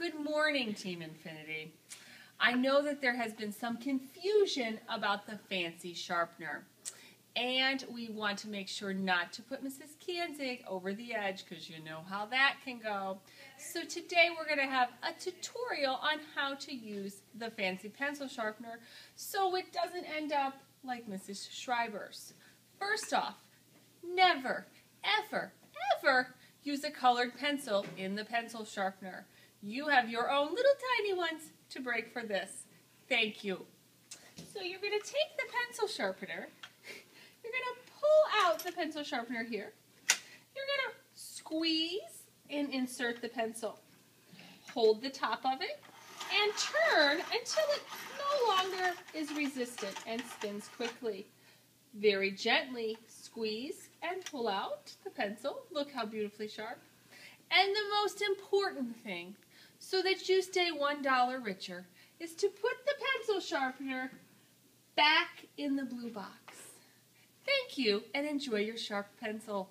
Good morning, Team Infinity. I know that there has been some confusion about the fancy sharpener. And we want to make sure not to put Mrs. Kanzeg over the edge because you know how that can go. So today we're going to have a tutorial on how to use the fancy pencil sharpener so it doesn't end up like Mrs. Schreiber's. First off, never, ever, ever use a colored pencil in the pencil sharpener. You have your own little tiny ones to break for this. Thank you. So you're going to take the pencil sharpener. You're going to pull out the pencil sharpener here. You're going to squeeze and insert the pencil. Hold the top of it and turn until it no longer is resistant and spins quickly. Very gently squeeze and pull out the pencil. Look how beautifully sharp. And the most important thing, so that you stay $1 richer, is to put the pencil sharpener back in the blue box. Thank you and enjoy your sharp pencil.